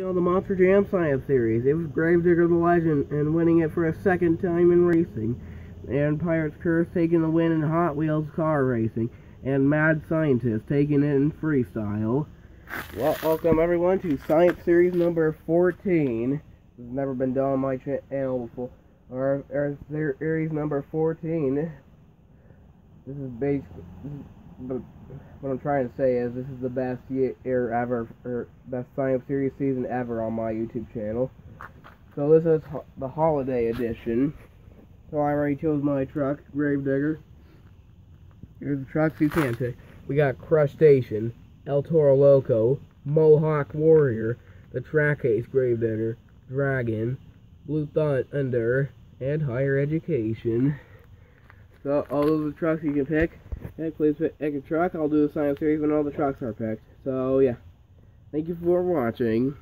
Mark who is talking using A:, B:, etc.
A: on the Monster Jam Sign Up Series. It was Gravedigger the Legend and winning it for a second time in racing. And Pirate's Curse taking the win in Hot Wheels car racing. And Mad Scientist taking it in freestyle. Well, welcome everyone to Sign Up Series number 14. This has never been done on my channel before. Or, or series number 14. This is basically... What I'm trying to say is this is the best year er, ever, or best sign up series season ever on my YouTube channel. So this is ho the holiday edition. So I already chose my truck, Gravedigger. Here's the trucks you can take. We got Crushstation, El Toro Loco, Mohawk Warrior, the Track Ace Gravedigger, Dragon, Blue Thunder, and Higher Education. So all those are the trucks you can pick. And please pick a truck. I'll do the sign up series when all the trucks are picked. So yeah. Thank you for watching.